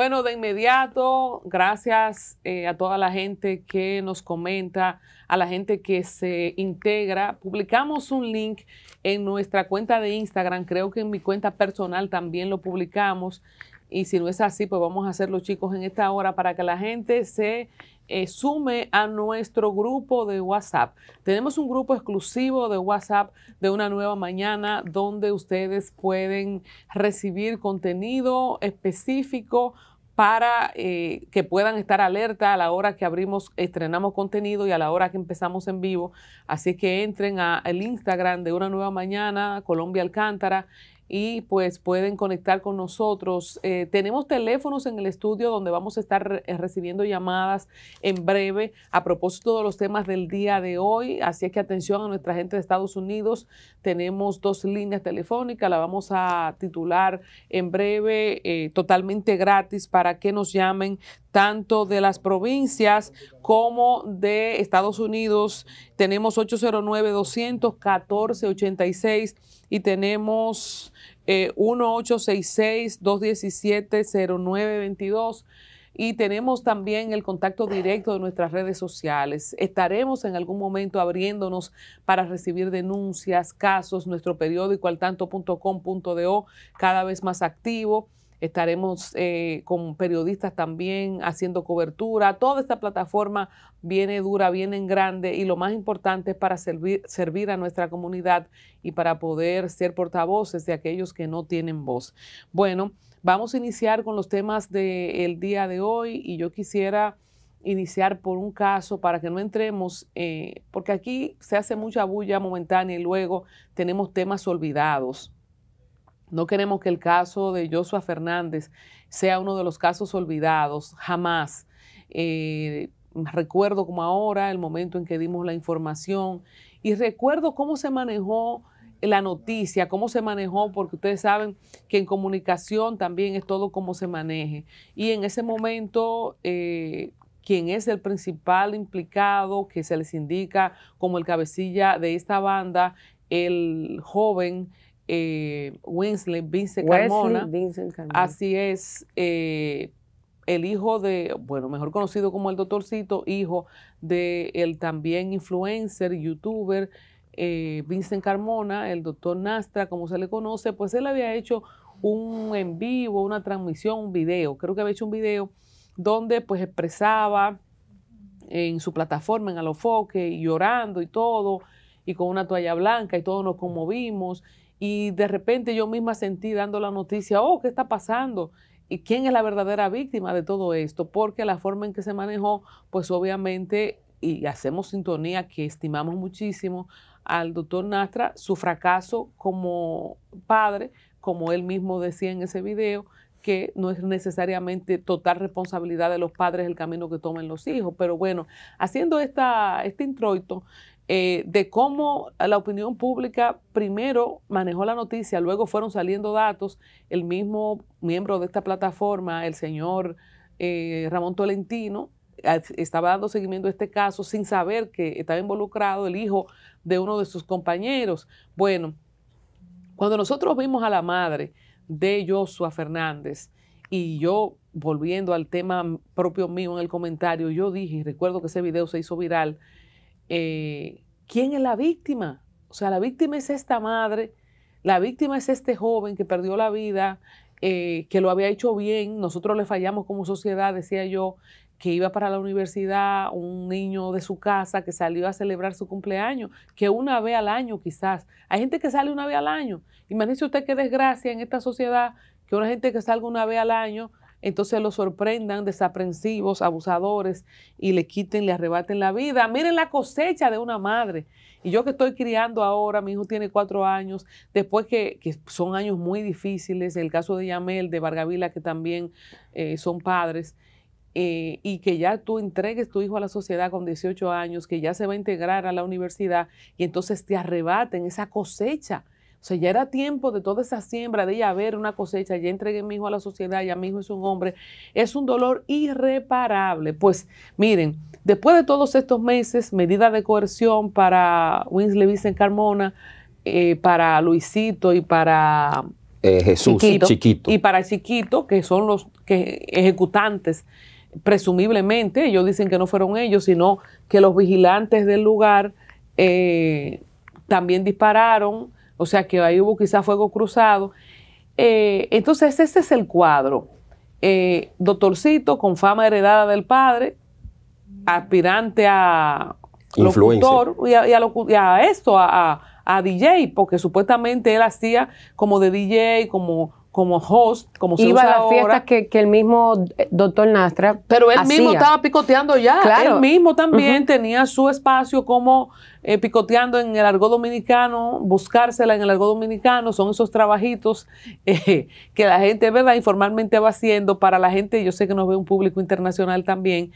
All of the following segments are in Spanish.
Bueno, de inmediato, gracias eh, a toda la gente que nos comenta, a la gente que se integra. Publicamos un link en nuestra cuenta de Instagram, creo que en mi cuenta personal también lo publicamos. Y si no es así, pues vamos a hacerlo chicos en esta hora para que la gente se eh, sume a nuestro grupo de WhatsApp. Tenemos un grupo exclusivo de WhatsApp de una nueva mañana donde ustedes pueden recibir contenido específico para eh, que puedan estar alerta a la hora que abrimos, estrenamos contenido y a la hora que empezamos en vivo. Así que entren al Instagram de Una Nueva Mañana, Colombia Alcántara, y pues pueden conectar con nosotros. Eh, tenemos teléfonos en el estudio donde vamos a estar eh, recibiendo llamadas en breve a propósito de los temas del día de hoy. Así es que atención a nuestra gente de Estados Unidos. Tenemos dos líneas telefónicas, la vamos a titular en breve, eh, totalmente gratis para que nos llamen tanto de las provincias como de Estados Unidos. Tenemos 809-214-86 y tenemos eh, 1866-217-0922 y tenemos también el contacto directo de nuestras redes sociales. Estaremos en algún momento abriéndonos para recibir denuncias, casos, nuestro periódico altanto.com.do cada vez más activo. Estaremos eh, con periodistas también haciendo cobertura. Toda esta plataforma viene dura, viene en grande y lo más importante es para servir, servir a nuestra comunidad y para poder ser portavoces de aquellos que no tienen voz. Bueno, vamos a iniciar con los temas del día de hoy y yo quisiera iniciar por un caso para que no entremos, eh, porque aquí se hace mucha bulla momentánea y luego tenemos temas olvidados. No queremos que el caso de Joshua Fernández sea uno de los casos olvidados, jamás. Eh, recuerdo como ahora el momento en que dimos la información y recuerdo cómo se manejó la noticia, cómo se manejó, porque ustedes saben que en comunicación también es todo cómo se maneje. Y en ese momento, eh, quien es el principal implicado, que se les indica como el cabecilla de esta banda, el joven eh, Winsley, Vincent Carmona. Así es, eh, el hijo de, bueno, mejor conocido como el doctorcito, hijo de el también influencer, youtuber, eh, Vincent Carmona, el doctor Nastra, como se le conoce, pues él había hecho un en vivo, una transmisión, un video, creo que había hecho un video donde pues expresaba en su plataforma, en Alofoque, llorando y todo, y con una toalla blanca y todos nos conmovimos y de repente yo misma sentí dando la noticia, oh, ¿qué está pasando? ¿Y quién es la verdadera víctima de todo esto? Porque la forma en que se manejó, pues obviamente, y hacemos sintonía que estimamos muchísimo al doctor Nastra, su fracaso como padre, como él mismo decía en ese video, que no es necesariamente total responsabilidad de los padres el camino que tomen los hijos. Pero bueno, haciendo esta, este introito, eh, de cómo la opinión pública primero manejó la noticia, luego fueron saliendo datos, el mismo miembro de esta plataforma, el señor eh, Ramón Tolentino, estaba dando seguimiento a este caso sin saber que estaba involucrado el hijo de uno de sus compañeros. Bueno, cuando nosotros vimos a la madre de Joshua Fernández y yo volviendo al tema propio mío en el comentario, yo dije, recuerdo que ese video se hizo viral, eh, ¿quién es la víctima? O sea, la víctima es esta madre, la víctima es este joven que perdió la vida, eh, que lo había hecho bien, nosotros le fallamos como sociedad, decía yo, que iba para la universidad, un niño de su casa que salió a celebrar su cumpleaños, que una vez al año quizás. Hay gente que sale una vez al año. Imagínese usted qué desgracia en esta sociedad que una gente que salga una vez al año entonces lo sorprendan desaprensivos, abusadores y le quiten, le arrebaten la vida. Miren la cosecha de una madre. Y yo que estoy criando ahora, mi hijo tiene cuatro años, después que, son años muy difíciles, el caso de Yamel, de Vargavila, que también eh, son padres, eh, y que ya tú entregues tu hijo a la sociedad con 18 años, que ya se va a integrar a la universidad, y entonces te arrebaten esa cosecha o sea, ya era tiempo de toda esa siembra, de ella ver una cosecha, ya entregué a mi hijo a la sociedad, ya mi hijo es un hombre. Es un dolor irreparable. Pues miren, después de todos estos meses, medida de coerción para Winsley Vicen Carmona, eh, para Luisito y para eh, Jesús Chiquito. chiquito. Y para Chiquito, que son los que ejecutantes, presumiblemente, ellos dicen que no fueron ellos, sino que los vigilantes del lugar eh, también dispararon, o sea que ahí hubo quizá fuego cruzado. Eh, entonces, ese es el cuadro. Eh, doctorcito con fama heredada del padre, aspirante a Influencer. locutor y a, y a locu- y a esto, a, a- a DJ, porque supuestamente él hacía como de DJ, como, como host, como se Iba a usa las ahora. fiestas que, que el mismo doctor Nastra Pero él mismo estaba picoteando ya. Claro. Él mismo también tenía su espacio como eh, picoteando en el argot dominicano, buscársela en el argot dominicano. Son esos trabajitos eh, que la gente, ¿verdad?, informalmente va haciendo para la gente. Yo sé que nos ve un público internacional también.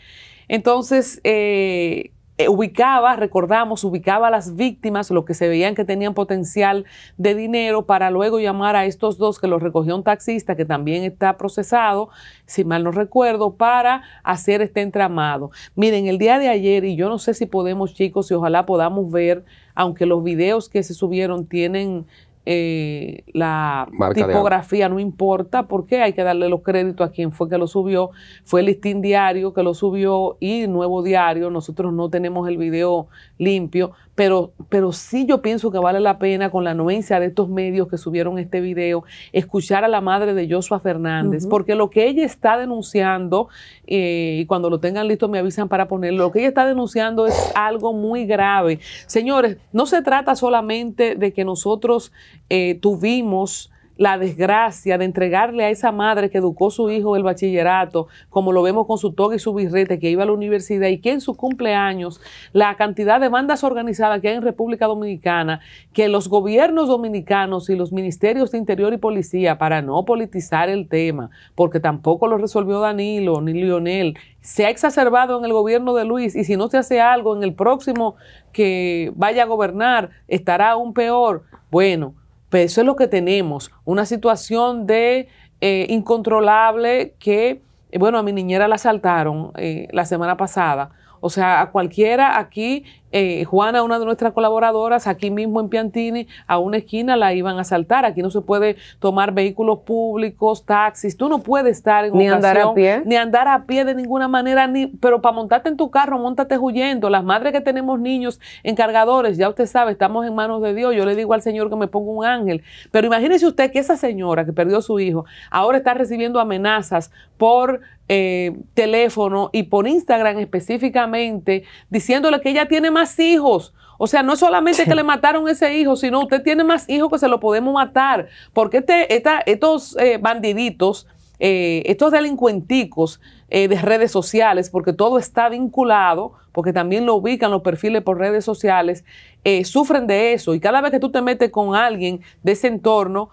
Entonces, eh, eh, ubicaba, recordamos, ubicaba a las víctimas, lo que se veían que tenían potencial de dinero, para luego llamar a estos dos que los recogió un taxista que también está procesado, si mal no recuerdo, para hacer este entramado. Miren, el día de ayer, y yo no sé si podemos, chicos, y ojalá podamos ver, aunque los videos que se subieron tienen eh, la Marca tipografía, no importa, porque hay que darle los créditos a quien fue que lo subió. Fue el listín diario que lo subió y Nuevo Diario. Nosotros no tenemos el video limpio, pero, pero sí yo pienso que vale la pena con la anuencia de estos medios que subieron este video, escuchar a la madre de Joshua Fernández, porque lo que ella está denunciando, eh, y cuando lo tengan listo me avisan para ponerlo, lo que ella está denunciando es algo muy grave. Señores, no se trata solamente de que nosotros eh, tuvimos la desgracia de entregarle a esa madre que educó a su hijo el bachillerato, como lo vemos con su toga y su birrete, que iba a la universidad y que en su cumpleaños, la cantidad de bandas organizadas que hay en República Dominicana, que los gobiernos dominicanos y los ministerios de Interior y Policía, para no politizar el tema, porque tampoco lo resolvió Danilo ni Lionel, se ha exacerbado en el gobierno de Luis y si no se hace algo en el próximo que vaya a gobernar, estará aún peor. Bueno, pues eso es lo que tenemos, una situación de eh, incontrolable que, eh, bueno, a mi niñera la asaltaron eh, la semana pasada. O sea, a cualquiera aquí, eh, Juana, una de nuestras colaboradoras, aquí mismo en Piantini, a una esquina la iban a asaltar. Aquí no se puede tomar vehículos públicos, taxis. Tú no puedes estar en Ni andar a pie. Ni andar a pie de ninguna manera, ni, pero para montarte en tu carro, montate huyendo. Las madres que tenemos niños en cargadores, ya usted sabe, estamos en manos de Dios. Yo le digo al Señor que me ponga un ángel. Pero imagínese usted que esa señora que perdió a su hijo ahora está recibiendo amenazas por eh, teléfono y por Instagram específicamente, diciéndole que ella tiene más hijos. O sea, no es solamente que le mataron ese hijo, sino usted tiene más hijos que se lo podemos matar. Porque este, esta- estos eh, bandiditos, eh, estos delincuenticos eh, de redes sociales, porque todo está vinculado, porque también lo ubican los perfiles por redes sociales, sufren de eso. Y cada vez que tú te metes con alguien de ese entorno,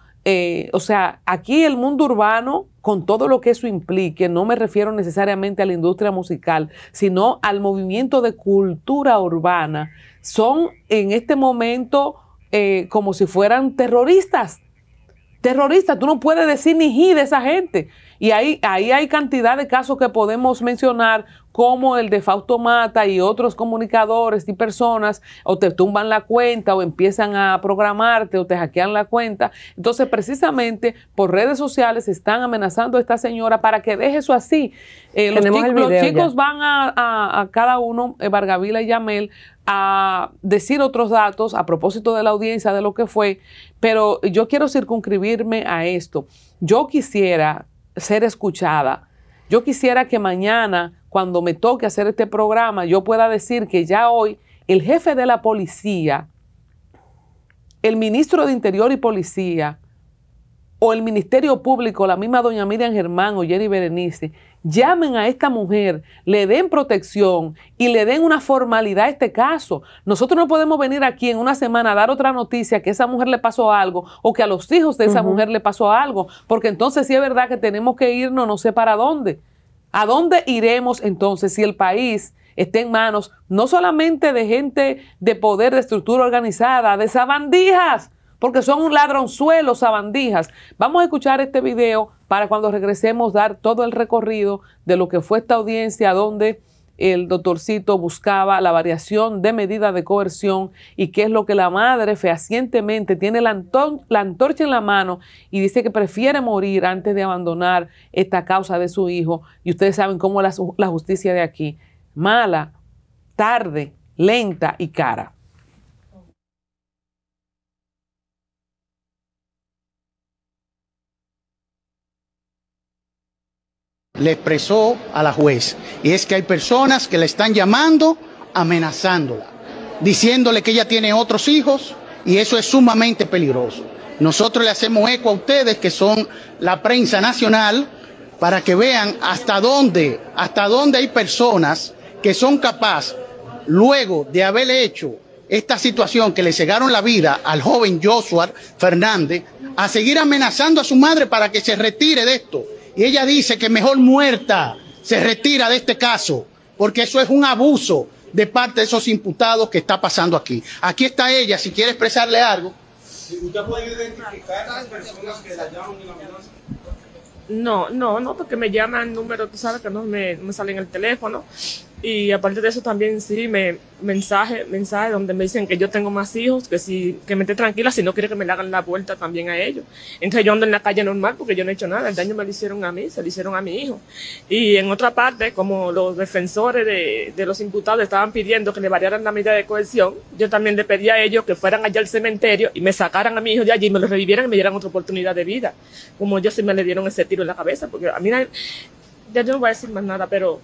o sea, aquí el mundo urbano, con todo lo que eso implique, no me refiero necesariamente a la industria musical, sino al movimiento de cultura urbana, son en este momento eh, como si fueran terroristas. Terroristas, tú no puedes decir ni ji de esa gente. Y ahí, ahí hay cantidad de casos que podemos mencionar, como el de Fausto Mata y otros comunicadores y personas, o te tumban la cuenta, o empiezan a programarte, o te hackean la cuenta. Entonces, precisamente por redes sociales están amenazando a esta señora para que deje eso así. Eh, los, chicos ya. van a, a- a cada uno, eh, Vargavila y Yamel, a decir otros datos a propósito de la audiencia, de lo que fue, pero yo quiero circunscribirme a esto. Yo quisiera ser escuchada. Yo quisiera que mañana, cuando me toque hacer este programa, yo pueda decir que ya hoy el jefe de la policía, el ministro de Interior y Policía, o el Ministerio Público, la misma doña Miriam Germán o Jenny Berenice, llamen a esta mujer, le den protección y le den una formalidad a este caso. Nosotros no podemos venir aquí en una semana a dar otra noticia que a esa mujer le pasó algo o que a los hijos de esa mujer le pasó algo, porque entonces sí es verdad que tenemos que irnos no sé para dónde. ¿A dónde iremos entonces si el país está en manos no solamente de gente de poder, de estructura organizada, de sabandijas? Porque son un ladronzuelo, sabandijas. Vamos a escuchar este video para cuando regresemos dar todo el recorrido de lo que fue esta audiencia donde el doctorcito buscaba la variación de medida de coerción y qué es lo que la madre fehacientemente tiene la, antorcha en la mano y dice que prefiere morir antes de abandonar esta causa de su hijo. Y ustedes saben cómo la, la justicia de aquí, mala, tarde, lenta y cara. Le expresó a la juez. Y es que hay personas que le están llamando, amenazándola, diciéndole que ella tiene otros hijos y eso es sumamente peligroso. Nosotros le hacemos eco a ustedes que son la prensa nacional para que vean hasta dónde, hasta dónde hay personas que son capaces, luego de haberle hecho esta situación que le cegaron la vida al joven Joshua Fernández, a seguir amenazando a su madre para que se retire de esto y ella dice que mejor muerta se retira de este caso, porque eso es un abuso de parte de esos imputados que está pasando aquí. Aquí está ella, si quiere expresarle algo. ¿Usted puede identificar a las personas que la llaman en la No, no, no, porque me llaman número, tú sabes que no me, me sale en el teléfono. Y aparte de eso también sí me mensaje, mensaje donde me dicen que yo tengo más hijos, que si, que me esté tranquila si no quiere que me le hagan la vuelta también a ellos. Entonces yo ando en la calle normal porque yo no he hecho nada, el daño me lo hicieron a mí, se lo hicieron a mi hijo. Y en otra parte, como los defensores de, de los imputados estaban pidiendo que le variaran la medida de cohesión, yo también le pedí a ellos que fueran allá al cementerio y me sacaran a mi hijo de allí me lo revivieran y me dieran otra oportunidad de vida. Como ellos sí me le dieron ese tiro en la cabeza, porque a mí ya yo no voy a decir más nada, pero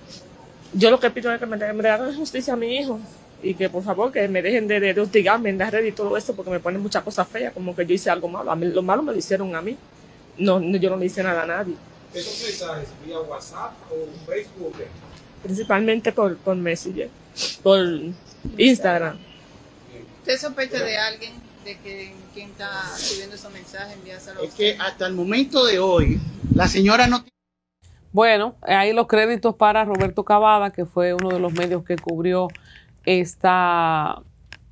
yo lo que pido es que me, hagan justicia a mi hijo y que por favor que me dejen de, de, hostigarme en la red y todo eso porque me ponen muchas cosas feas, como que yo hice algo malo. A mí, lo malo me lo hicieron a mí. No, yo no le hice nada a nadie. ¿Esos mensajes vía WhatsApp o Facebook? Principalmente por, por Messenger, por Instagram. ¿Usted sospecha de alguien de que quien está escribiendo esos mensajes envíaselo Es que hasta el momento de hoy la señora no tiene bueno, ahí los créditos para Roberto Cavada, que fue uno de los medios que cubrió esta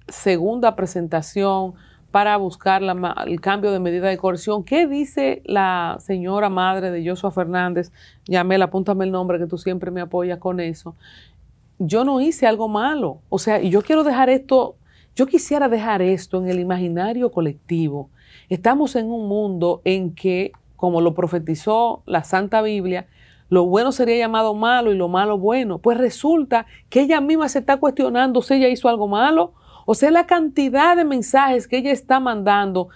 segunda presentación para buscar el cambio de medida de coerción. ¿Qué dice la señora madre de Joshua Fernández? Yamela, apúntame el nombre que tú siempre me apoyas con eso. Yo no hice algo malo. O sea, yo quiero dejar esto, yo quisiera dejar esto en el imaginario colectivo. Estamos en un mundo en que, como lo profetizó la Santa Biblia, lo bueno sería llamado malo y lo malo bueno. Pues resulta que ella misma se está cuestionando si ella hizo algo malo. O sea, la cantidad de mensajes que ella está mandando.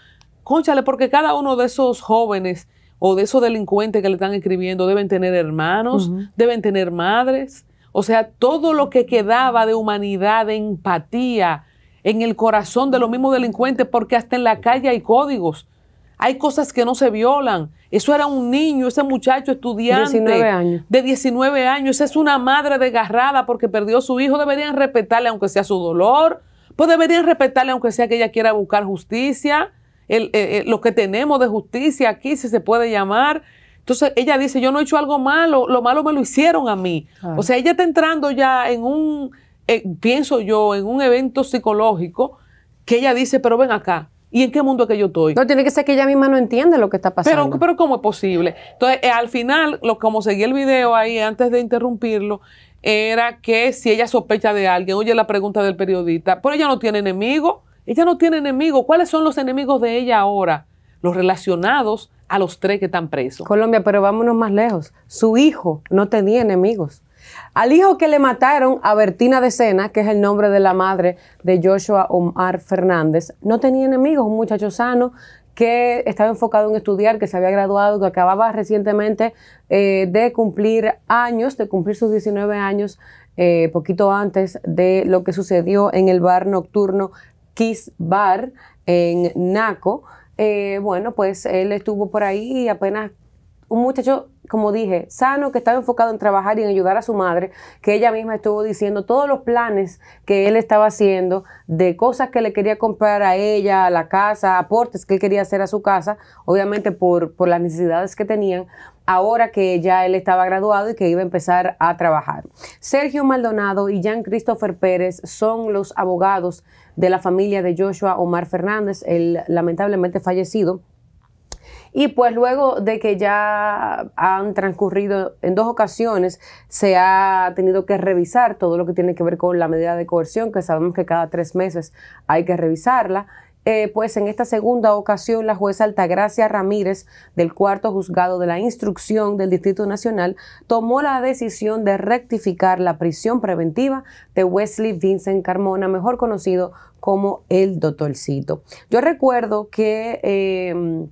Conchale, porque cada uno de esos jóvenes o de esos delincuentes que le están escribiendo deben tener hermanos, deben tener madres. O sea, todo lo que quedaba de humanidad, de empatía en el corazón de los mismos delincuentes, porque hasta en la calle hay códigos. Hay cosas que no se violan. Eso era un niño, ese muchacho estudiante de 19 años. Esa es una madre desgarrada porque perdió a su hijo. Deberían respetarle aunque sea su dolor. Pues deberían respetarle aunque sea que ella quiera buscar justicia. Eh, eh, lo que tenemos de justicia aquí, si se puede llamar. Entonces ella dice, yo no he hecho algo malo, lo malo me lo hicieron a mí. O sea, ella está entrando ya en un, eh, pienso yo, en un evento psicológico que ella dice, pero ven acá, ¿Y en qué mundo es que yo estoy? No, tiene que ser que ella misma no entiende lo que está pasando. Pero, pero ¿cómo es posible? Entonces, eh, al final, lo, como seguí el video ahí antes de interrumpirlo, era que si ella sospecha de alguien, oye la pregunta del periodista, pero ella no tiene enemigo, ella no tiene enemigo. ¿Cuáles son los enemigos de ella ahora? Los relacionados a los tres que están presos. Colombia, pero vámonos más lejos. Su hijo no tenía enemigos. Al hijo que le mataron a Bertina de Sena, que es el nombre de la madre de Joshua Omar Fernández, no tenía enemigos, un muchacho sano que estaba enfocado en estudiar, que se había graduado, que acababa recientemente eh, de cumplir años, de cumplir sus 19 años, eh, poquito antes de lo que sucedió en el bar nocturno Kiss Bar en Naco. Eh, bueno, pues él estuvo por ahí y apenas un muchacho como dije, sano, que estaba enfocado en trabajar y en ayudar a su madre, que ella misma estuvo diciendo todos los planes que él estaba haciendo, de cosas que le quería comprar a ella, a la casa, aportes que él quería hacer a su casa, obviamente por, por las necesidades que tenían, ahora que ya él estaba graduado y que iba a empezar a trabajar. Sergio Maldonado y Jean Christopher Pérez son los abogados de la familia de Joshua Omar Fernández, el lamentablemente fallecido Y pues luego de que ya han transcurrido en dos ocasiones, se ha tenido que revisar todo lo que tiene que ver con la medida de coerción, que sabemos que cada tres meses hay que revisarla. Eh, pues en esta segunda ocasión la jueza Altagracia Ramírez del cuarto juzgado de la instrucción del Distrito Nacional tomó la decisión de rectificar la prisión preventiva de Wesley Vincent Carmona, mejor conocido como el doctorcito. Yo recuerdo que eh,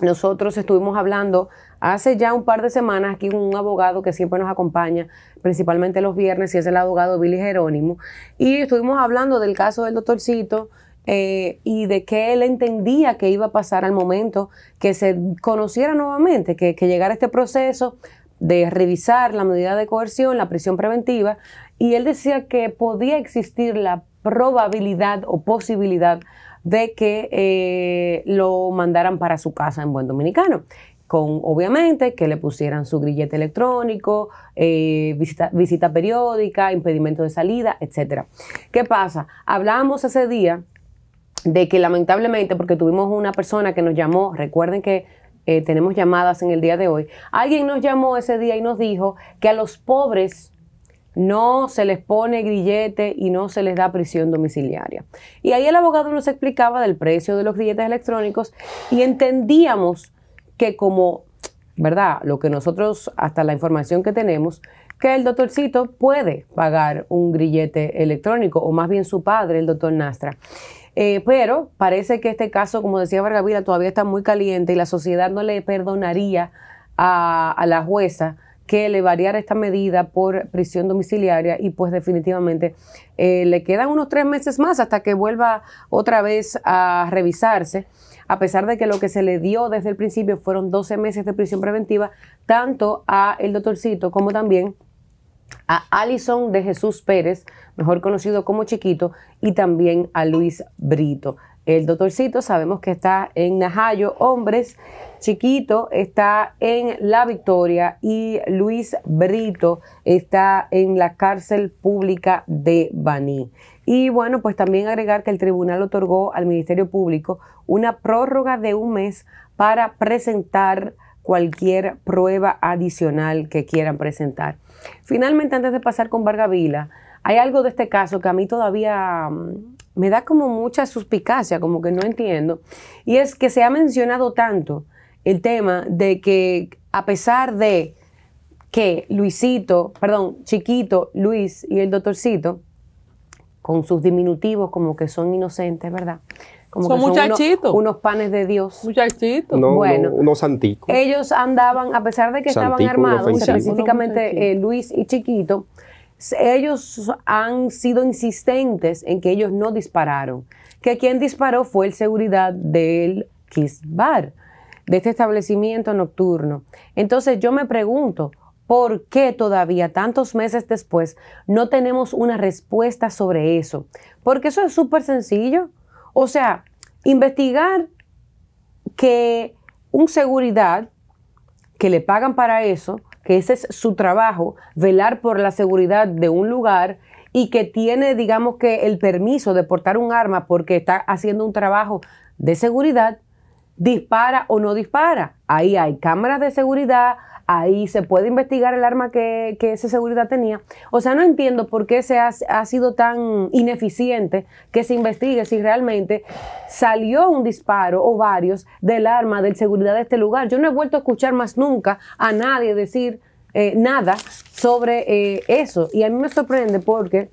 nosotros estuvimos hablando hace ya un par de semanas aquí con un abogado que siempre nos acompaña, principalmente los viernes, y es el abogado Billy Jerónimo, y estuvimos hablando del caso del doctorcito eh, y de que él entendía que iba a pasar al momento que se conociera nuevamente, que, que llegara este proceso de revisar la medida de coerción, la prisión preventiva, y él decía que podía existir la probabilidad o posibilidad de que eh, lo mandaran para su casa en buen dominicano con obviamente que le pusieran su grillete electrónico, eh, visita, visita, periódica, impedimento de salida, etc. ¿Qué pasa? Hablábamos ese día de que lamentablemente, porque tuvimos una persona que nos llamó, recuerden que eh, tenemos llamadas en el día de hoy, alguien nos llamó ese día y nos dijo que a los pobres no se les pone grillete y no se les da prisión domiciliaria. Y ahí el abogado nos explicaba del precio de los grilletes electrónicos y entendíamos que como, ¿verdad? Lo que nosotros, hasta la información que tenemos, que el doctorcito puede pagar un grillete electrónico, o más bien su padre, el doctor Nastra. Eh, pero parece que este caso, como decía Vargavila, todavía está muy caliente y la sociedad no le perdonaría a, a la jueza que le variara esta medida por prisión domiciliaria y pues definitivamente eh, le quedan unos tres meses más hasta que vuelva otra vez a revisarse, a pesar de que lo que se le dio desde el principio fueron 12 meses de prisión preventiva, tanto a el doctorcito como también a Alison de Jesús Pérez, mejor conocido como Chiquito, y también a Luis Brito. El doctorcito sabemos que está en Najayo, hombres. Chiquito está en La Victoria y Luis Brito está en la cárcel pública de Baní. Y bueno, pues también agregar que el tribunal otorgó al Ministerio Público una prórroga de un mes para presentar cualquier prueba adicional que quieran presentar. Finalmente, antes de pasar con Vargavila, hay algo de este caso que a mí todavía mm, me da como mucha suspicacia, como que no entiendo. Y es que se ha mencionado tanto el tema de que a pesar de que Luisito, perdón, Chiquito, Luis y el doctorcito, con sus diminutivos como que son inocentes, ¿verdad? Como son que muchachitos. Unos, unos, panes de Dios. Muchachitos. No, Bueno. no, unos santicos. Ellos andaban, a pesar de que estaban armados, específicamente eh, Luis y Chiquito, ellos han sido insistentes en que ellos no dispararon. Que quien disparó fue el seguridad del Kiss Bar, de este establecimiento nocturno. Entonces yo me pregunto, ¿por qué todavía, tantos meses después, no tenemos una respuesta sobre eso? Porque eso es súper sencillo. O sea, investigar que un seguridad que le pagan para eso, que ese es su trabajo, velar por la seguridad de un lugar y que tiene, digamos que, el permiso de portar un arma porque está haciendo un trabajo de seguridad, dispara o no dispara. Ahí hay cámaras de seguridad, ahí se puede investigar el arma que, que esa seguridad tenía. O sea, no entiendo por qué se ha, ha sido tan ineficiente que se investigue si realmente salió un disparo o varios del arma del seguridad de este lugar. Yo no he vuelto a escuchar más nunca a nadie decir eh, nada sobre eh, eso. Y a mí me sorprende porque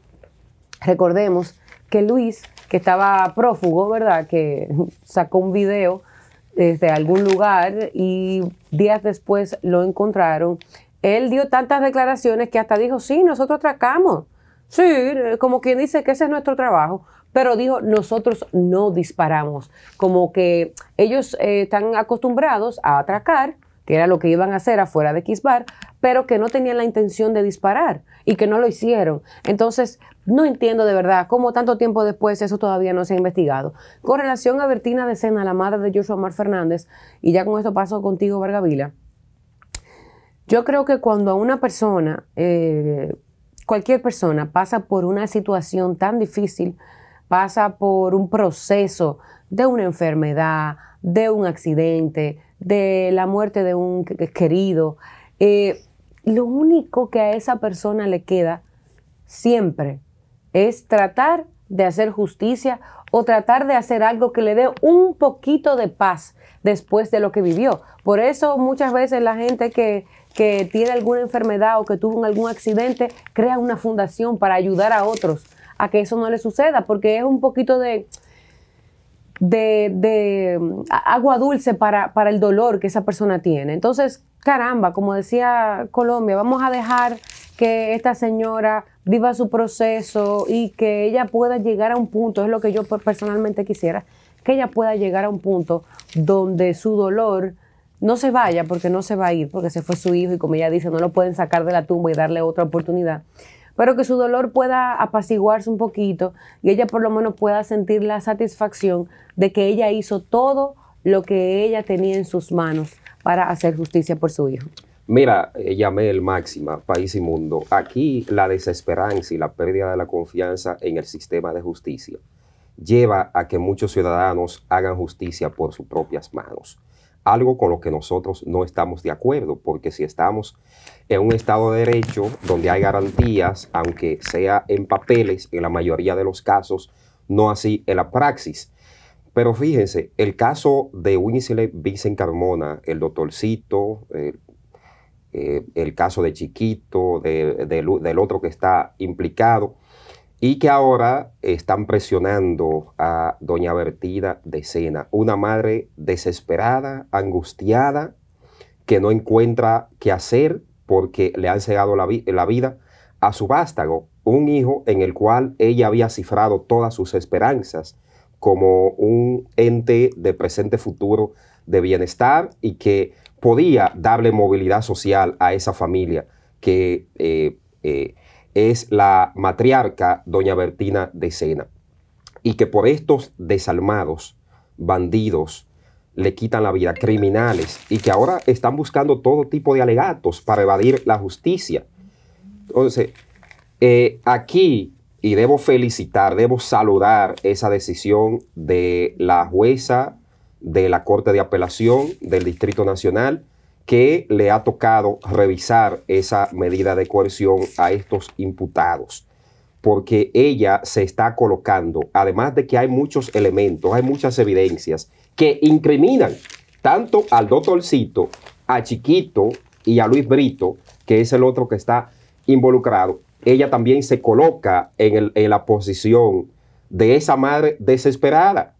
recordemos que Luis, que estaba prófugo, ¿verdad? Que sacó un video desde algún lugar y días después lo encontraron. Él dio tantas declaraciones que hasta dijo, sí, nosotros atracamos. Sí, como quien dice que ese es nuestro trabajo, pero dijo, nosotros no disparamos. Como que ellos eh, están acostumbrados a atracar, que era lo que iban a hacer afuera de Kisbar, pero que no tenían la intención de disparar y que no lo hicieron. Entonces, no entiendo de verdad cómo tanto tiempo después eso todavía no se ha investigado. Con relación a Bertina de Sena, la madre de Joshua Omar Fernández, y ya con esto paso contigo, Vargavila, yo creo que cuando a una persona, eh, cualquier persona, pasa por una situación tan difícil, pasa por un proceso de una enfermedad, de un accidente, de la muerte de un que- que- querido, eh, lo único que a esa persona le queda siempre es tratar de hacer justicia o tratar de hacer algo que le dé un poquito de paz después de lo que vivió. Por eso muchas veces la gente que, que tiene alguna enfermedad o que tuvo algún accidente crea una fundación para ayudar a otros a que eso no le suceda, porque es un poquito de, de, de, agua dulce para, para el dolor que esa persona tiene. Entonces, caramba, como decía Colombia, vamos a dejar que esta señora viva su proceso y que ella pueda llegar a un punto, es lo que yo per- personalmente quisiera, que ella pueda llegar a un punto donde su dolor no se vaya, porque no se va a ir, porque se fue su hijo y como ella dice, no lo pueden sacar de la tumba y darle otra oportunidad pero que su dolor pueda apaciguarse un poquito y ella por lo menos pueda sentir la satisfacción de que ella hizo todo lo que ella tenía en sus manos para hacer justicia por su hijo. Mira, eh, llamé el máxima, país y mundo. Aquí la desesperanza y la pérdida de la confianza en el sistema de justicia lleva a que muchos ciudadanos hagan justicia por sus propias manos. Algo con lo que nosotros no estamos de acuerdo, porque si estamos en un Estado de Derecho donde hay garantías, aunque sea en papeles, en la mayoría de los casos, no así en la praxis. Pero fíjense, el caso de Winslet Vincent Carmona, el doctorcito, eh, eh, el caso de Chiquito, de- del otro que está implicado, y que ahora están presionando a doña Bertida de Sena, una madre desesperada, angustiada, que no encuentra qué hacer porque le han cegado la, vi- la vida a su vástago, un hijo en el cual ella había cifrado todas sus esperanzas como un ente de presente futuro de bienestar y que podía darle movilidad social a esa familia que eh, eh, es la matriarca doña Bertina de Sena y que por estos desalmados, bandidos, le quitan la vida, criminales, y que ahora están buscando todo tipo de alegatos para evadir la justicia. Entonces, eh, aquí, y debo felicitar, debo saludar esa decisión de la jueza de la Corte de Apelación del Distrito Nacional, que le ha tocado revisar esa medida de coerción a estos imputados porque ella se está colocando, además de que hay muchos elementos, hay muchas evidencias que incriminan tanto al doctorcito, a Chiquito y a Luis Brito, que es el otro que está involucrado, ella también se coloca en, el- en la posición de esa madre desesperada.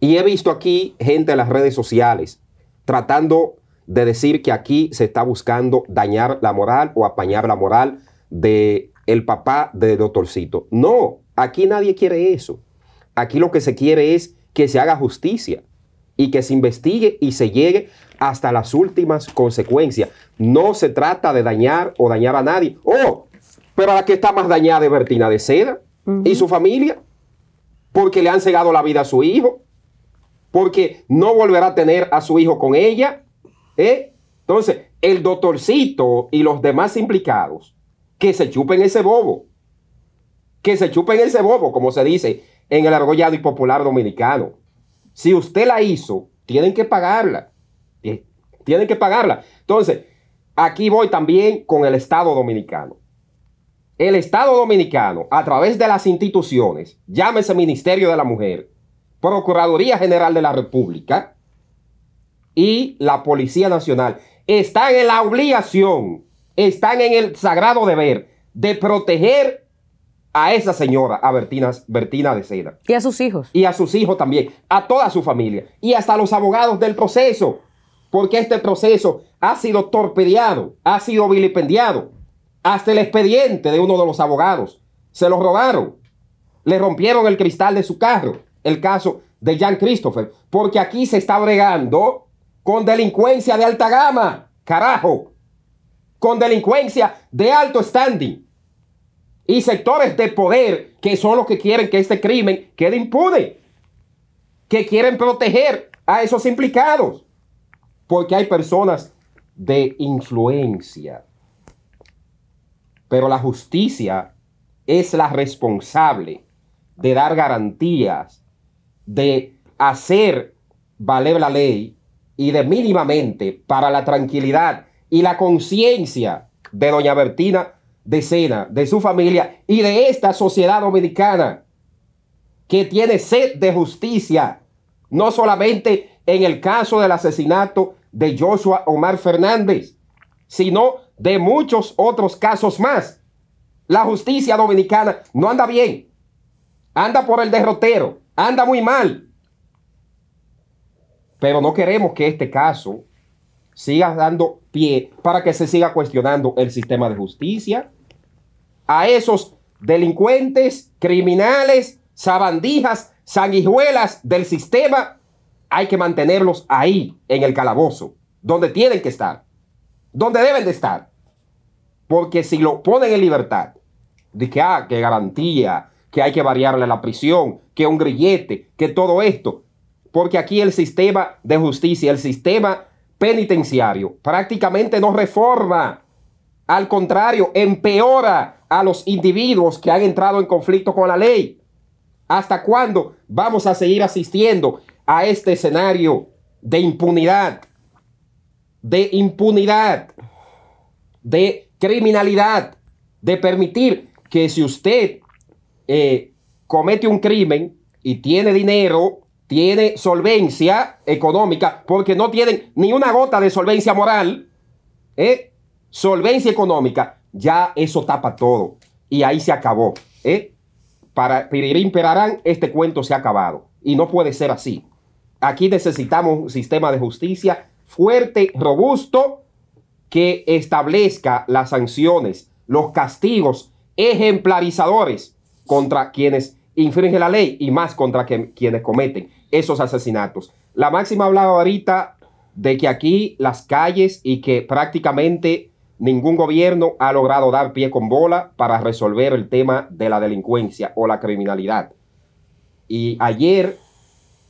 Y he visto aquí gente en las redes sociales tratando de decir que aquí se está buscando dañar la moral o apañar la moral de el papá de doctorcito. No, aquí nadie quiere eso. Aquí lo que se quiere es que se haga justicia y que se investigue y se llegue hasta las últimas consecuencias. No se trata de dañar o dañar a nadie. Oh, pero la que está más dañada es Bertina de Seda y su familia, porque le han cegado la vida a su hijo, porque no volverá a tener a su hijo con ella. ¿Eh? Entonces, el doctorcito y los demás implicados, que se chupen ese bobo, que se chupen ese bobo, como se dice en el argollado y popular dominicano. Si usted la hizo, tienen que pagarla. Tie- Tienen que pagarla. Entonces, aquí voy también con el Estado dominicano. El Estado dominicano, a través de las instituciones, llámese Ministerio de la Mujer, Procuraduría General de la República y la Policía Nacional, están en la obligación, están en el sagrado deber de proteger a esa señora, a Bertina, Bertina de Seda Y a sus hijos. y a sus hijos también, a toda su familia y hasta los abogados del proceso, porque este proceso ha sido torpedeado, ha sido vilipendiado. Hasta el expediente de uno de los abogados se lo robaron, le rompieron el cristal de su carro, el caso de Jan Christopher, porque aquí se está bregando con delincuencia de alta gama, carajo, con delincuencia de alto standing. Y sectores de poder que son los que quieren que este crimen quede impune, que quieren proteger a esos implicados, porque hay personas de influencia. Pero la justicia es la responsable de dar garantías, de hacer valer la ley y de mínimamente para la tranquilidad y la conciencia de doña Bertina de Sena, de su familia y de esta sociedad dominicana que tiene sed de justicia, no solamente en el caso del asesinato de Joshua Omar Fernández, sino de muchos otros casos más. La justicia dominicana no anda bien, anda por el derrotero, anda muy mal. Pero no queremos que este caso siga dando pie para que se siga cuestionando el sistema de justicia. A esos delincuentes, criminales, sabandijas, sanguijuelas del sistema, hay que mantenerlos ahí, en el calabozo, donde tienen que estar, donde deben de estar. Porque si lo ponen en libertad, de que, ah, que garantía, que hay que variarle la prisión, que un grillete, que todo esto, porque aquí el sistema de justicia, el sistema penitenciario, prácticamente no reforma. Al contrario, empeora a los individuos que han entrado en conflicto con la ley. ¿Hasta cuándo vamos a seguir asistiendo a este escenario de impunidad? De impunidad, de criminalidad, de permitir que si usted eh, comete un crimen y tiene dinero, tiene solvencia económica, porque no tienen ni una gota de solvencia moral, ¿eh? solvencia económica, ya eso tapa todo. Y ahí se acabó. ¿eh? Para pedir imperarán, este cuento se ha acabado. Y no puede ser así. Aquí necesitamos un sistema de justicia fuerte, robusto, que establezca las sanciones, los castigos ejemplarizadores contra quienes infringen la ley y más contra quienes cometen esos asesinatos. La máxima hablaba ahorita de que aquí las calles y que prácticamente ningún gobierno ha logrado dar pie con bola para resolver el tema de la delincuencia o la criminalidad. Y ayer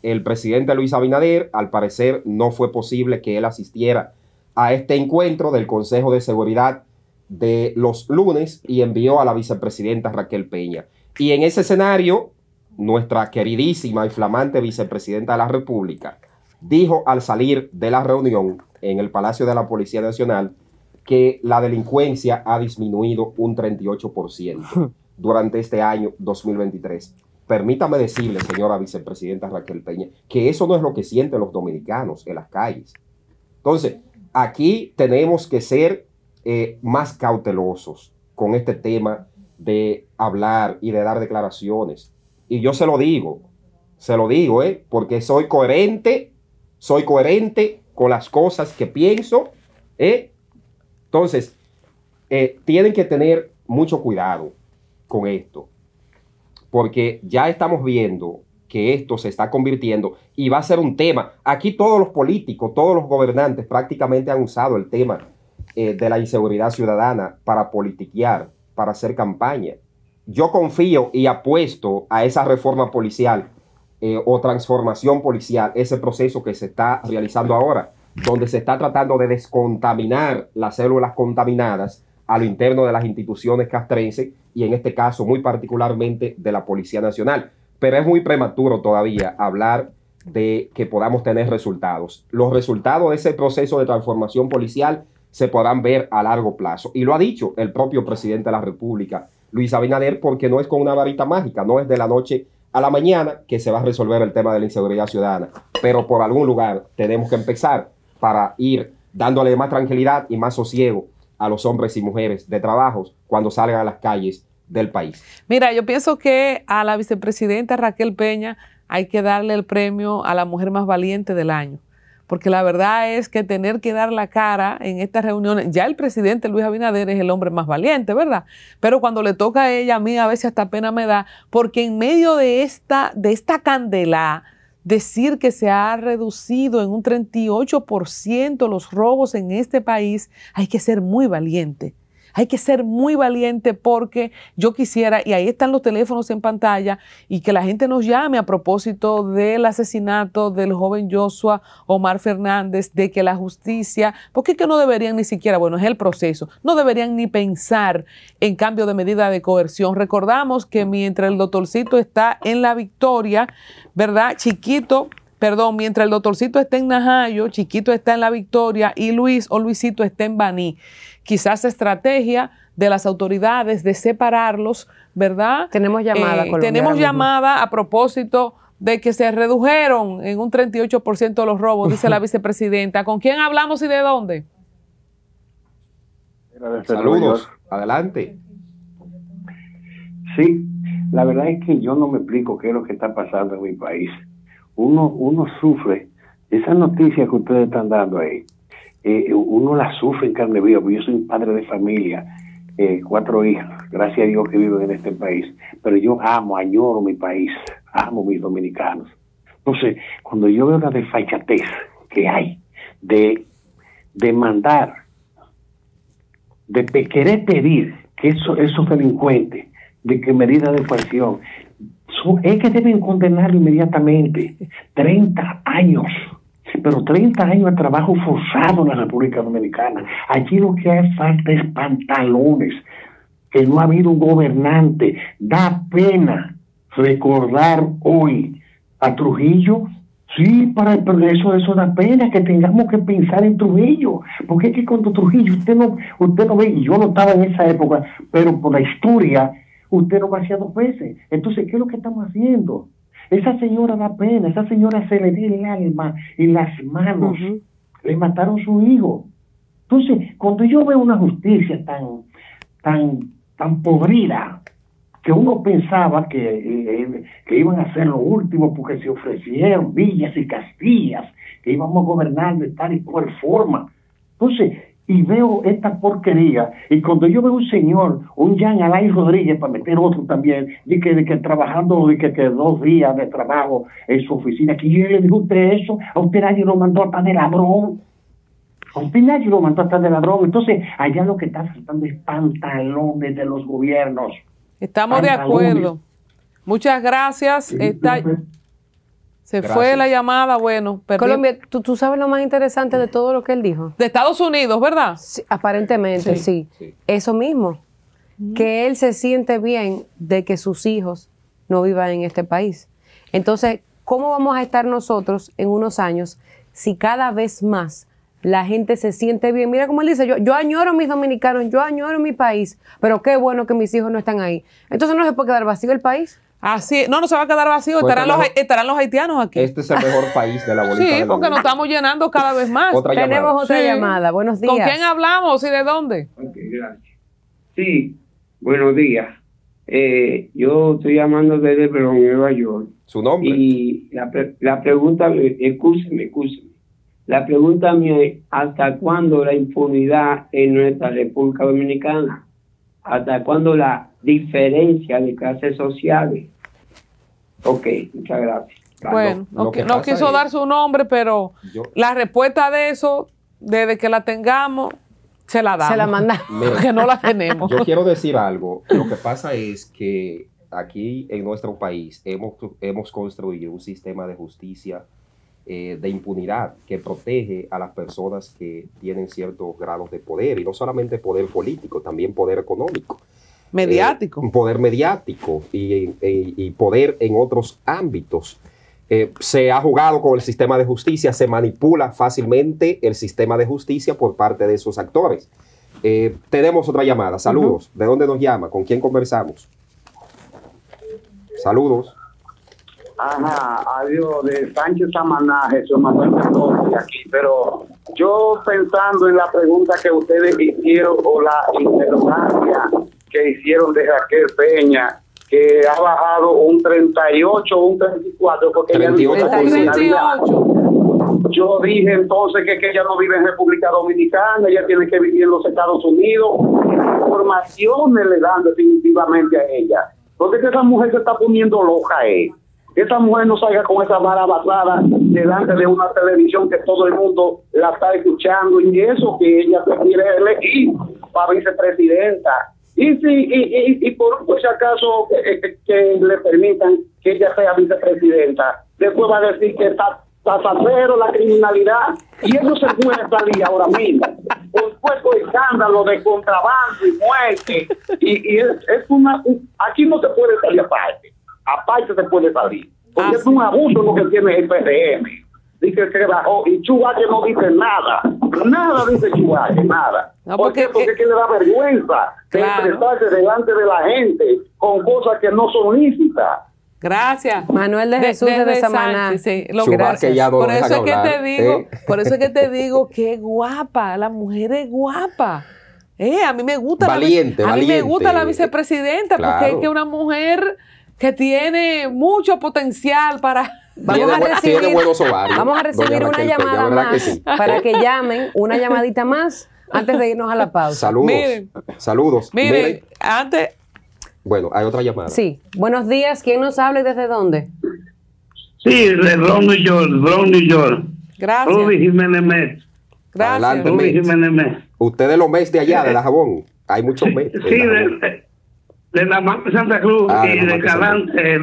el presidente Luis Abinader, al parecer, no fue posible que él asistiera a este encuentro del Consejo de Seguridad de los lunes y envió a la vicepresidenta Raquel Peña. Y en ese escenario, nuestra queridísima y flamante vicepresidenta de la República dijo al salir de la reunión en el Palacio de la Policía Nacional que la delincuencia ha disminuido un 38% durante este año 2023. Permítame decirle, señora vicepresidenta Raquel Peña, que eso no es lo que sienten los dominicanos en las calles. Entonces, aquí tenemos que ser eh, más cautelosos con este tema de hablar y de dar declaraciones. Y yo se lo digo, se lo digo, ¿eh? porque soy coherente, soy coherente con las cosas que pienso. ¿eh? Entonces, eh, tienen que tener mucho cuidado con esto, porque ya estamos viendo que esto se está convirtiendo y va a ser un tema. Aquí todos los políticos, todos los gobernantes prácticamente han usado el tema eh, de la inseguridad ciudadana para politiquear, para hacer campaña yo confío y apuesto a esa reforma policial eh, o transformación policial, ese proceso que se está realizando ahora, donde se está tratando de descontaminar las células contaminadas a lo interno de las instituciones castrenses y en este caso muy particularmente de la Policía Nacional. Pero es muy prematuro todavía hablar de que podamos tener resultados. Los resultados de ese proceso de transformación policial se podrán ver a largo plazo. Y lo ha dicho el propio presidente de la República Luis Abinader porque no es con una varita mágica, no es de la noche a la mañana que se va a resolver el tema de la inseguridad ciudadana. Pero por algún lugar tenemos que empezar para ir dándole más tranquilidad y más sosiego a los hombres y mujeres de trabajos cuando salgan a las calles del país. Mira, yo pienso que a la vicepresidenta Raquel Peña hay que darle el premio a la mujer más valiente del año porque la verdad es que tener que dar la cara en estas reuniones, ya el presidente Luis Abinader es el hombre más valiente, ¿verdad? Pero cuando le toca a ella, a mí a veces hasta pena me da, porque en medio de esta, de esta candela, decir que se ha reducido en un 38% los robos en este país, hay que ser muy valiente. Hay que ser muy valiente porque yo quisiera, y ahí están los teléfonos en pantalla, y que la gente nos llame a propósito del asesinato del joven Joshua Omar Fernández, de que la justicia, porque es que no deberían ni siquiera, bueno, es el proceso, no deberían ni pensar en cambio de medida de coerción. Recordamos que mientras el doctorcito está en la victoria, ¿verdad? Chiquito perdón, mientras el doctorcito está en Najayo, Chiquito está en La Victoria y Luis o Luisito está en Baní. Quizás estrategia de las autoridades de separarlos, ¿verdad? Tenemos llamada, Eh, Colombia, tenemos llamada a propósito de que se redujeron en un 38% los robos, dice la vicepresidenta. ¿Con quién hablamos y de dónde? Saludos, adelante. Sí, la verdad es que yo no me explico qué es lo que está pasando en mi país. Uno, uno sufre, esas noticias que ustedes están dando ahí, eh, uno las sufre en carne viva, porque yo soy un padre de familia, eh, cuatro hijos, gracias a Dios que viven en este país, pero yo amo, añoro mi país, amo mis dominicanos. Entonces, cuando yo veo la desfachatez que hay de, de mandar, de querer pedir que eso, esos delincuentes, de que medidas de coerción, es que deben condenarlo inmediatamente. 30 años, pero 30 años de trabajo forzado en la República Dominicana. Allí lo que hace falta es pantalones, que no ha habido un gobernante. Da pena recordar hoy a Trujillo. Sí, para pero eso, eso da pena que tengamos que pensar en Trujillo, porque es que cuando Trujillo usted no, usted no ve, y yo no estaba en esa época, pero por la historia, usted no va hacía dos veces. Entonces, ¿qué es lo que estamos haciendo? Esa señora da pena, esa señora se le dio el alma y las manos, le mataron su hijo. Entonces, cuando yo veo una justicia tan, tan, tan podrida, que uno pensaba que, eh, que iban a hacer lo último porque se ofrecieron villas y castillas, que íbamos a gobernar de tal y cual forma. Entonces, y veo esta porquería, y cuando yo veo un señor, un Jean Alain Rodríguez, para meter otro también, de que, de que trabajando, de que, que dos días de trabajo en su oficina, que yo le digo a usted eso, a usted nadie lo mandó hasta de ladrón. A usted nadie lo mandó hasta de ladrón. Entonces, allá lo que está faltando es pantalones de los gobiernos. Estamos de acuerdo. Muchas gracias. Está- se fue la llamada, bueno, perdí- Colombia, ¿tú, tú sabes lo más interesante de todo lo que él dijo. de Estados Unidos, ¿verdad? Sí, aparentemente, sí. Sí. Eso mismo. Que él se siente bien de que sus hijos no vivan en este país. Entonces, ¿cómo vamos a estar nosotros en unos años si cada vez más la gente se siente bien? Mira cómo él dice, yo, yo añoro a mis dominicanos, yo añoro mi país, pero qué bueno que mis hijos no están ahí. Entonces no se puede quedar vacío el país. Así, no, no se va a quedar vacío, Pues estarán, los, estarán los haitianos aquí. Este es el mejor país de la bolita. sí, porque nos estamos llenando cada vez más. Otra Tenemos llamada. otra Sí. llamada. Buenos días. ¿Con quién hablamos y de dónde? Ok, gracias. Sí, buenos días. Eh, yo estoy llamando desde Bronx, Nueva York. Su nombre. Y la, pre- la pregunta, escúcheme, escúcheme. La pregunta mía es, ¿hasta cuándo la impunidad en nuestra República Dominicana? ¿Hasta cuándo la diferencia de clases sociales? Ok, muchas gracias. Bueno, lo no, quiso es- dar su nombre, pero Yo- la respuesta de eso, desde que la tengamos, se la damos. Se la manda. Mira, Porque no la tenemos. Yo quiero decir algo. Lo que pasa es que aquí en nuestro país hemos, hemos construido un sistema de justicia eh, de impunidad que protege a las personas que tienen ciertos grados de poder y no solamente poder político, también poder económico. Mediático. Eh, poder mediático y, y- y poder en otros ámbitos. Eh, se ha jugado con el sistema de justicia, se manipula fácilmente el sistema de justicia por parte de esos actores. Eh, tenemos otra llamada. Saludos. ¿De dónde nos llama? ¿Con quién conversamos? Saludos. Ajá, adiós, de Sánchez Samaná, Jesús Manuel Mendoza de aquí, pero yo pensando en la pregunta que ustedes hicieron o la interrogancia que hicieron de Raquel Peña, que ha bajado un 38 o un 34, porque ella dijo que 38%. por finalidad. 38. Yo dije entonces que, que ella no vive en República Dominicana, ella tiene que vivir en los Estados Unidos. Informaciones le dan definitivamente a ella. Porque que esa mujer se está poniendo loca, eh. Esa mujer no salga con esa vara basada delante de una televisión que todo el mundo la está escuchando y eso que ella se quiere elegir para vicepresidenta. Y si, y, y, y por pues, si acaso que le permitan que ella sea vicepresidenta, después va a decir que está tasacero la criminalidad y eso se puede salir ahora mismo. Por supuesto escándalo de contrabando y muerte. Y, y es, es una un- aquí no se puede salir aparte. Aparte se puede salir. Porque Ah, es un abuso lo que tiene el PRM. Dice que bajó y Chubaque no dice nada. Nada dice Chubaque, nada. No, ¿Por qué? porque- Porque que le da vergüenza de Claro. expresarse delante de la gente con cosas que no son lícitas. Gracias. Manuel de Jesús de Samaná. Sánchez, sí. Lo- gracias. ya no por eso es que hablar, te digo, ¿eh? por eso es que te digo que guapa, la mujer es guapa. Eh, a mí me gusta Valiente, la, a mí me gusta la vicepresidenta porque es que una mujer que tiene mucho potencial para Vamos Tiene a recibir, tiene buenos ovarios, vamos a recibir una Raquel Peña, llamada ¿verdad que más sí? para que llamen, una llamadita más antes de irnos a la pausa. Saludos. Miren. Saludos. Miren, Miren. antes Bueno, hay otra llamada. Sí, buenos días. ¿Quién nos habla y desde dónde? Sí, de Bron, New York, Bron, New York. gracias. Rudy Jiménez Mes. Gracias. Adelante, Rudy Met. Jiménez Mes. Ustedes los mes de allá, de la jabón. Hay muchos mes. Sí, de, de- de la Santa Cruz Ah, de y de Santa Calante,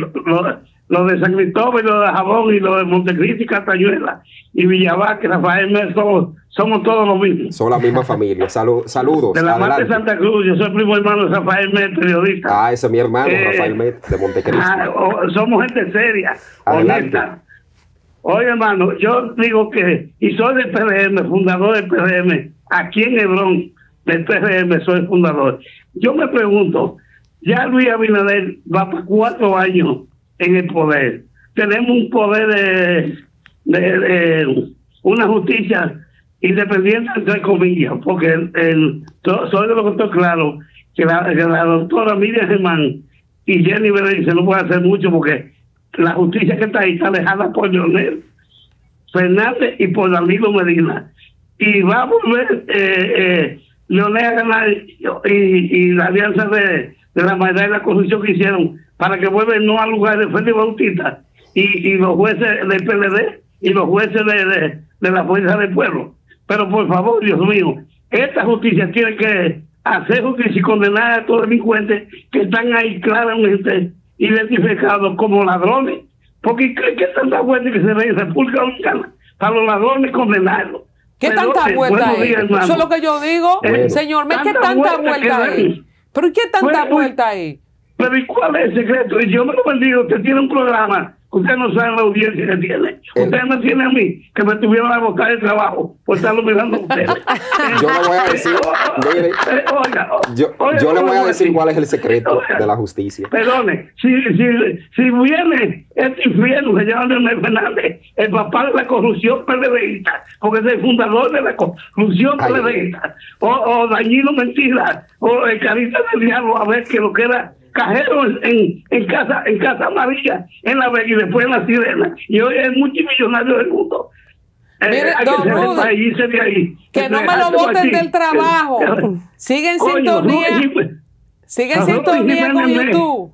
lo, de San Cristóbal, lo de Jabón y lo de Montecristi, Castañuela y Villavaque, Rafael Mes, somos, somos todos los mismos. Son la misma familia. Salu- saludos. De la Adelante. Santa Cruz, yo soy primo hermano de Rafael Mes, periodista. Ah, ese es mi hermano, Eh, Rafael Met, de Montecristi. Ah, somos gente seria, Adelante. honesta. Oye, hermano, yo digo que, y soy del PRM, fundador del PRM, aquí en Hebrón, del PRM, soy fundador. Yo me pregunto, ya Luis Abinader va por cuatro años en el poder. Tenemos un poder de, de- de una justicia independiente, entre comillas, porque el, el- soy de lo que estoy claro, que la, que la doctora Miriam Germán y Jenny Berenice no puede hacer mucho porque la justicia que está ahí está dejada por Leonel Fernández y por Danilo Medina. Y va a volver eh, eh, Leonel a ganar y, y la alianza de, de la maldad y la corrupción que hicieron para que vuelvan no al lugar de Félix Bautista y, y los jueces del PLD y los jueces de, de, de la Fuerza del Pueblo. Pero por favor, Dios mío, esta justicia tiene que hacer justicia y condenar a estos delincuentes que están ahí claramente identificados como ladrones. Porque ¿qué, tanta vuelta que se ve en República Dominicana para los ladrones condenarlos? ¿Qué Pero, tanta eh, vuelta días, hermano. Eso es lo que yo digo. Eh, Señor, ¿qué tanta vuelta vuelta que? ¿Pero qué tanta Pues, vuelta hay? Pero ¿y cuál es el secreto? Y yo me lo bendigo, usted tiene un programa, usted no sabe la audiencia que tiene. Usted me tiene a mí, que me tuvieron a botar el trabajo por estarlo mirando a ustedes. Yo le voy a decir, mire, oiga, yo, oiga, yo le voy a oiga, decir sí. cuál es el secreto Oiga. de la justicia. Perdone, si, si, si viene este infierno que llama Leonel Fernández, el papá de la corrupción PLDista, porque es el fundador de la corrupción. PLDista, o, o Dañino Mentira, o el Carita del Diablo, a ver que lo que era cajero en, casa en casa María, en la y después en la Sirena, y hoy es multimillonario del mundo. Eh, Mire, hay don que se Rudy, sepa irse de ahí. Que no me lo boten del trabajo. Eh, Sigue en coño, sintonía. Rudy Jiménez- Sigue en Rudy sintonía con. YouTube.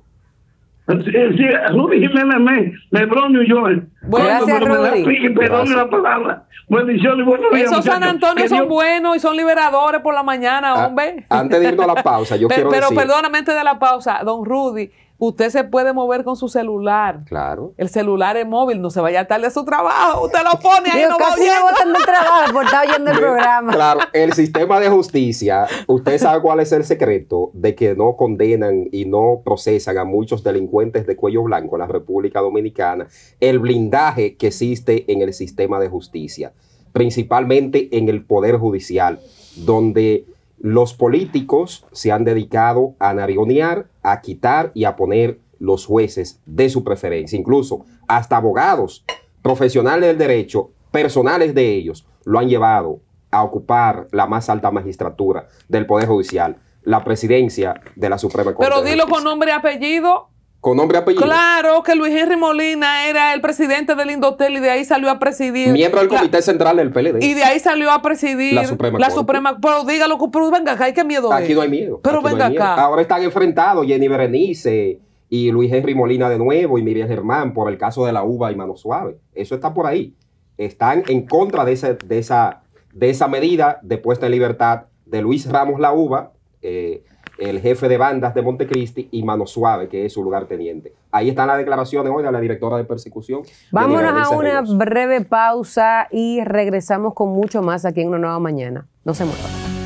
Sí, Rudy Jiménez me, me Bron, New York. Bueno, gracias, pero Rudy. Gracias. la palabra. Bendiciones y buenos días, Esos San. Antonio son Dios- buenos y son liberadores por la mañana, Ah, hombre. antes de irnos a la pausa, yo quiero pero decir. perdóname antes de la pausa, don Rudy, usted se puede mover con su celular. Claro. El celular es móvil, no se vaya tarde a su trabajo. Usted lo pone ahí, Digo, no va casi me botan del trabajo por estar oyendo el programa. Claro, el sistema de justicia, usted sabe cuál es el secreto de que no condenan y no procesan a muchos delincuentes de cuello blanco en la República Dominicana, el blindaje que existe en el sistema de justicia, principalmente en el Poder Judicial, donde los políticos se han dedicado a narionear, a quitar y a poner los jueces de su preferencia, incluso hasta abogados profesionales del derecho, personales de ellos, lo han llevado a ocupar la más alta magistratura del Poder Judicial, la presidencia de la Suprema Corte. Pero dilo con nombre y apellido. Con nombre y apellido. Claro que Luis Henry Molina era el presidente del Indotel y de ahí salió a presidir. Miembro del la- Comité Central del PLD. y de ahí salió a presidir La Suprema la Corte. Suprema. Pero dígalo, pero venga acá, ¿hay qué miedo Aquí es? no hay miedo. Pero no venga miedo. acá. Ahora están enfrentados Jenny Berenice y Luis Henry Molina de nuevo y Miriam Germán por el caso de la uva y mano suave. Eso está por ahí. Están en contra de, ese- de, esa, de esa medida de puesta en libertad de Luis Ramos La Uva, eh, el jefe de bandas de Montecristi, y Mano Suave, que es su lugarteniente. Ahí están las declaraciones hoy de la directora de persecución. Vámonos a una breve pausa y regresamos con mucho más aquí en una nueva mañana. No se muevan.